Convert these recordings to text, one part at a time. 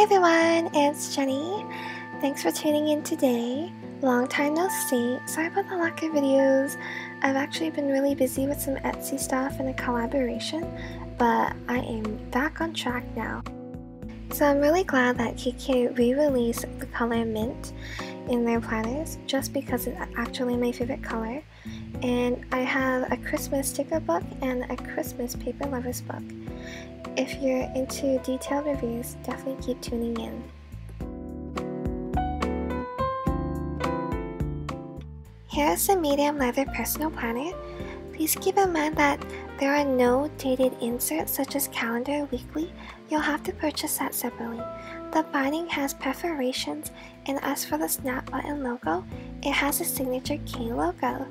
Hi everyone, it's Jenny. Thanks for tuning in today. Long time no see. Sorry about the lack of videos. I've actually been really busy with some Etsy stuff and a collaboration, but I am back on track now. So I'm really glad that Kikki re-released the color mint in their planners just because it's actually my favorite color. And I have a Christmas sticker book and a Christmas paper lovers book. If you're into detailed reviews, definitely keep tuning in. Here is the medium leather personal planner. Please keep in mind that there are no dated inserts such as calendar or weekly. You'll have to purchase that separately. The binding has perforations and as for the snap button logo, it has a signature K logo.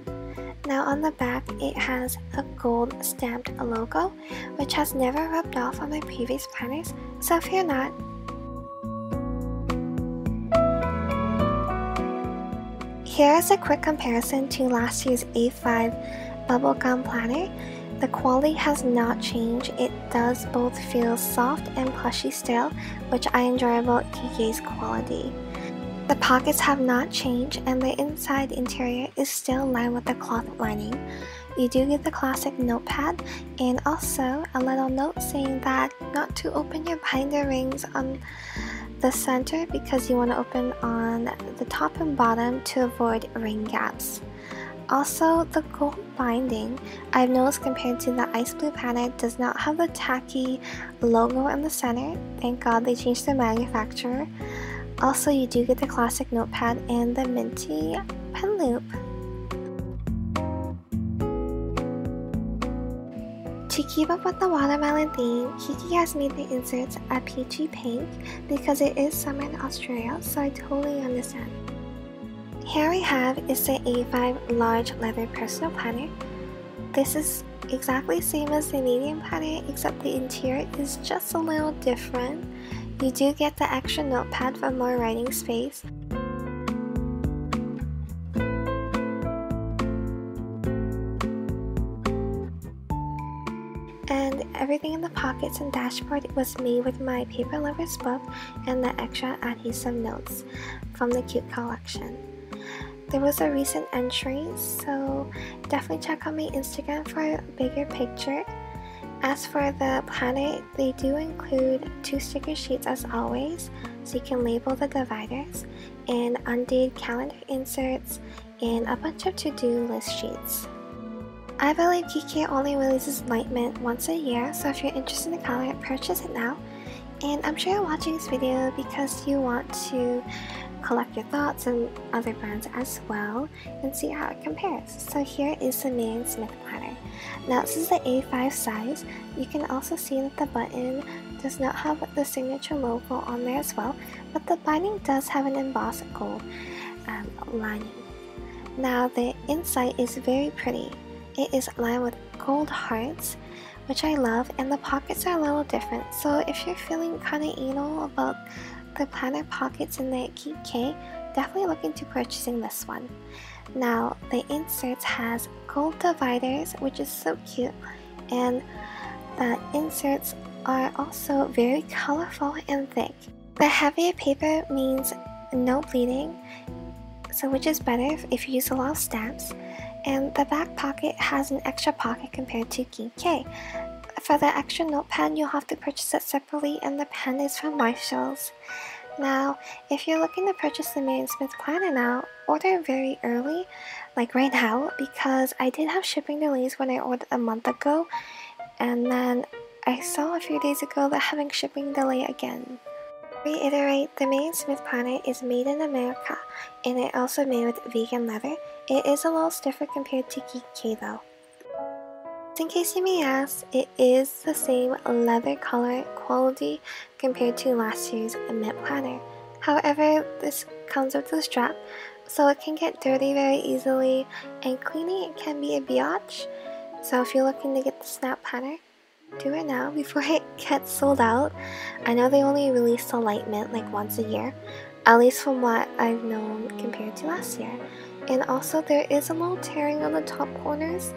Now on the back, it has a gold stamped logo, which has never rubbed off on my previous planners, so fear not. Here is a quick comparison to last year's A5 bubblegum planner. The quality has not changed, it does both feel soft and plushy still, which I enjoy about Kikki's quality. The pockets have not changed and the inside interior is still lined with the cloth lining. You do get the classic notepad and also a little note saying that not to open your binder rings on the center because you want to open on the top and bottom to avoid ring gaps. Also, the gold binding, I've noticed compared to the ice blue panel, does not have the tacky logo in the center. Thank god they changed the manufacturer. Also, you do get the classic notepad and the minty pen loop. To keep up with the watermelon theme, Kikki has made the inserts a peachy pink because it is summer in Australia, so I totally understand. Here we have is the A5 large leather personal planner. This is exactly same as the medium planner except the interior is just a little different. You do get the extra notepad for more writing space. And everything in the pockets and dashboard was made with my Paper Lovers book and the extra adhesive notes from the Cute collection. There was a recent entry, so definitely check out my Instagram for a bigger picture as for the planet, they do include two sticker sheets as always, so you can label the dividers, and undated calendar inserts, and a bunch of to-do list sheets. I believe Kikki only releases Light Mint once a year, so if you're interested in the color, purchase it now. And I'm sure you're watching this video because you want to collect your thoughts on other brands as well and see how it compares. So here is the Marion Smith. Now this is the A5 size. You can also see that the button does not have the signature logo on there as well, but the binding does have an embossed gold um, lining. Now the inside is very pretty. It is lined with gold hearts, which I love, and the pockets are a little different. So if you're feeling kind of anal about the planner pockets in the Kikki, definitely look into purchasing this one. Now, the inserts has gold dividers, which is so cute, and the inserts are also very colorful and thick. The heavier paper means no bleeding, so which is better if you use a lot of stamps. And the back pocket has an extra pocket compared to Kikki. For the extra notepad, you'll have to purchase it separately, and the pen is from Marshalls. Now, if you're looking to purchase the Marion Smith planner now, order very early, like right now, because I did have shipping delays when I ordered a month ago, and then I saw a few days ago that having shipping delay again. Reiterate, the Marion Smith planner is made in America, and it also made with vegan leather. It is a little stiffer compared to Kikki though in case you may ask, it is the same leather color quality compared to last year's mint planner. However, this comes with a strap, so it can get dirty very easily, and cleaning it can be a biatch. So if you're looking to get the snap planner, do it now before it gets sold out. I know they only release the light mint like once a year, at least from what I've known compared to last year and also there is a little tearing on the top corners.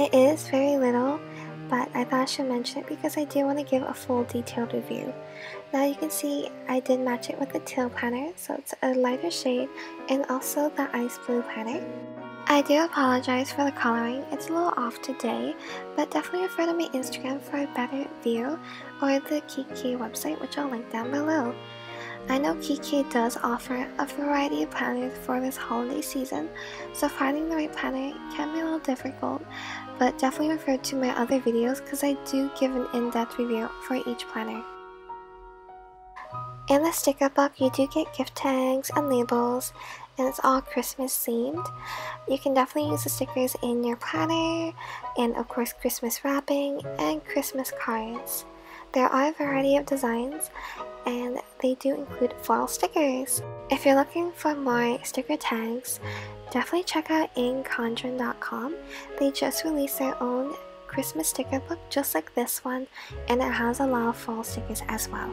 It is very little, but I thought I should mention it because I do want to give a full detailed review. Now you can see I did match it with the teal planner, so it's a lighter shade, and also the ice blue planner. I do apologize for the coloring, it's a little off today, but definitely refer to my Instagram for a better view or the Kikki website which I'll link down below. I know Kikki does offer a variety of planners for this holiday season, so finding the right planner can be a little difficult, but definitely refer to my other videos because I do give an in-depth review for each planner. In the sticker book, you do get gift tags and labels, and it's all Christmas themed. You can definitely use the stickers in your planner, and of course Christmas wrapping, and Christmas cards. There are a variety of designs, and they do include foil stickers. If you're looking for more sticker tags, definitely check out inkconjuring.com. They just released their own Christmas sticker book just like this one, and it has a lot of fall stickers as well.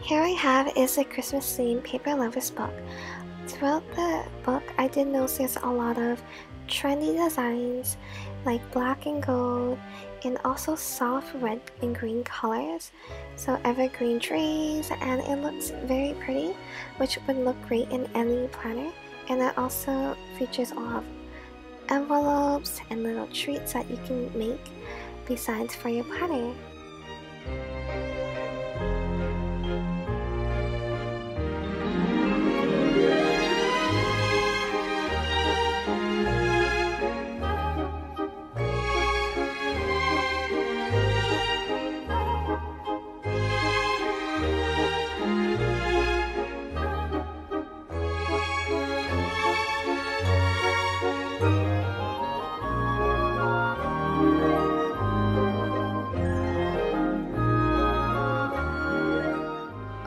Here I have is a Christmas themed paper lovers book. Throughout the book, I did notice there's a lot of trendy designs like black and gold and also soft red and green colors. So evergreen trees and it looks very pretty which would look great in any planner. And it also features all of envelopes and little treats that you can make besides for your planner.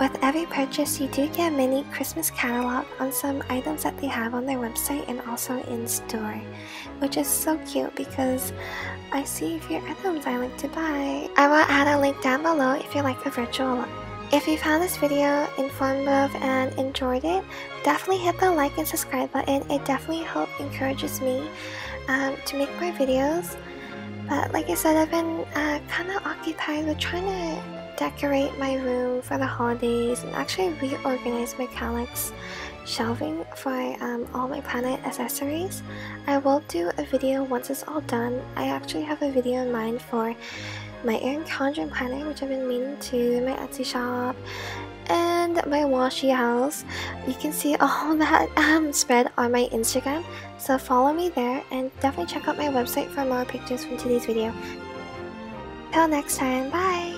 With every purchase, you do get a mini Christmas catalog on some items that they have on their website and also in store, which is so cute because I see a few items I like to buy. I will add a link down below if you like the virtual. If you found this video informative and enjoyed it, definitely hit the like and subscribe button. It definitely helps encourages me um, to make more videos. But like I said, I've been uh, kind of occupied with trying to decorate my room for the holidays and actually reorganize my Kallax shelving for um, all my planet accessories. I will do a video once it's all done. I actually have a video in mind for my Erin Condren planner which I've been meaning to, my Etsy shop, and my washi house. You can see all that um, spread on my Instagram, so follow me there and definitely check out my website for more pictures from today's video. Till next time, bye!